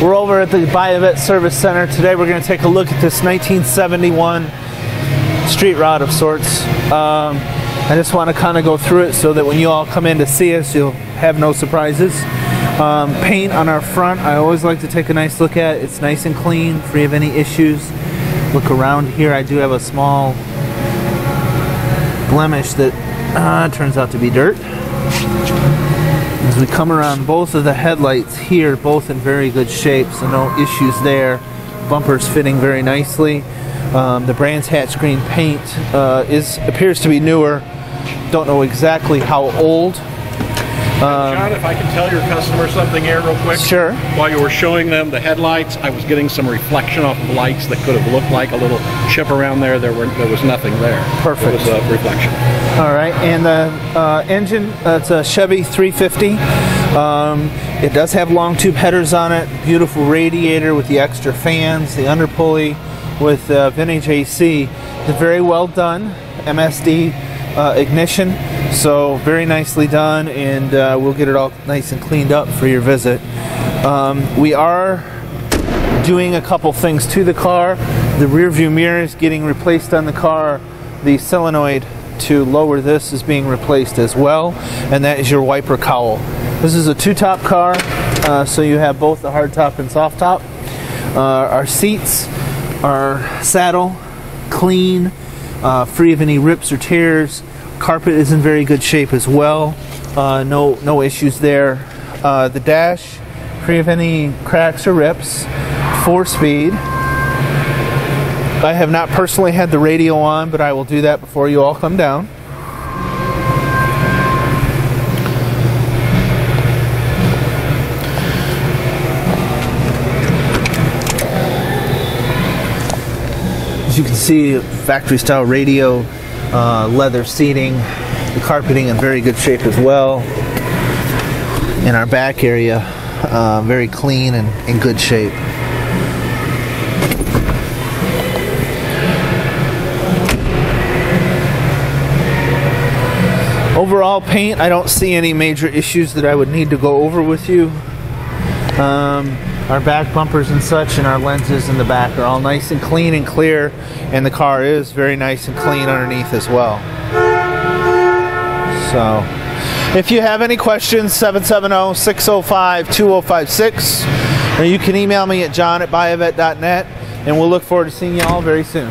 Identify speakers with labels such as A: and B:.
A: We're over at the Buy A Vette Service Center. Today we're going to take a look at this 1971 street rod of sorts. Um, I just want to kind of go through it so that when you all come in to see us, you'll have no surprises. Um, paint on our front, I always like to take a nice look at. It's nice and clean, free of any issues. Look around here, I do have a small blemish that uh, turns out to be dirt. We come around both of the headlights here, both in very good shape, so no issues there. Bumpers fitting very nicely. Um, the Brands Hatch Green paint uh, is appears to be newer. Don't know exactly how old.
B: John, if I can tell your customer something here real quick.
A: Sure.
B: While you were showing them the headlights, I was getting some reflection off of lights that could have looked like a little chip around there. There were there was nothing there.
A: Perfect.
B: It was a reflection.
A: All right, and the uh, engine, uh, it's a Chevy 350. Um, it does have long tube headers on it, beautiful radiator with the extra fans, the underpulley with uh, vintage AC. It's very well done, MSD uh, ignition, so very nicely done, and uh, we'll get it all nice and cleaned up for your visit. Um, we are doing a couple things to the car. The rear view mirror is getting replaced on the car. The solenoid to lower this is being replaced as well, and that is your wiper cowl. This is a two-top car, uh, so you have both the hard top and soft top. Uh, our seats our saddle, clean, uh, free of any rips or tears. Carpet is in very good shape as well. Uh, no no issues there. Uh, the dash, free of any cracks or rips. Four speed. I have not personally had the radio on, but I will do that before you all come down. You can see, factory style radio, uh, leather seating, the carpeting in very good shape as well. In our back area, uh, very clean and in good shape. Overall paint, I don't see any major issues that I would need to go over with you. Um, our back bumpers and such and our lenses in the back are all nice and clean and clear and the car is very nice and clean underneath as well. So, if you have any questions, 770-605-2056 or you can email me at john at buyavette.net and we'll look forward to seeing you all very soon.